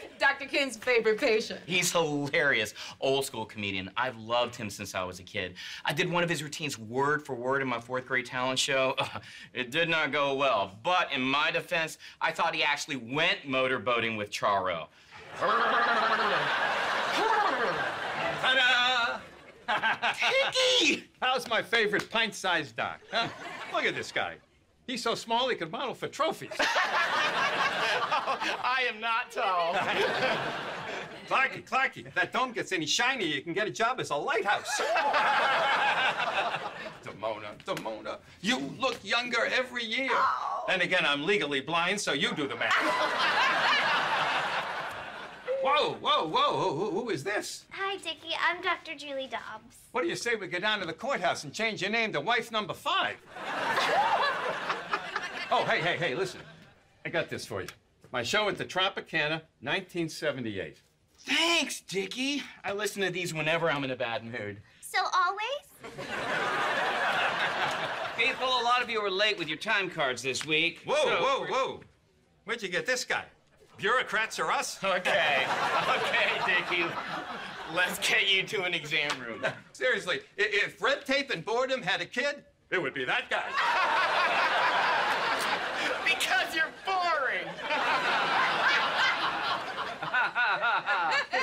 Dr. Ken's favorite patient. He's hilarious. Old school comedian. I've loved him since I was a kid. I did one of his routines word for word in my fourth grade talent show. it did not go well. But in my defense, I thought he actually went motorboating with Charo. Ta-da! How's my favorite pint-sized doc? Huh? Look at this guy. He's so small he could model for trophies. I am not tall. Clarky, Clarky, if that dome gets any shinier, you can get a job as a lighthouse. Damona, Damona, you look younger every year. Oh. And again, I'm legally blind, so you do the math. whoa, whoa, whoa, who, who is this? Hi, Dicky. I'm Dr. Julie Dobbs. What do you say we go down to the courthouse and change your name to wife number five? oh, hey, hey, hey, listen. I got this for you. My show at the Tropicana, 1978. Thanks, Dicky. I listen to these whenever I'm in a bad mood. So always? People, a lot of you are late with your time cards this week. Whoa, So- whoa, whoa. Where'd you get this guy? Bureaucrats are us? Okay, okay, Dicky. Let's get you to an exam room. Seriously, if red tape and boredom had a kid, it would be that guy.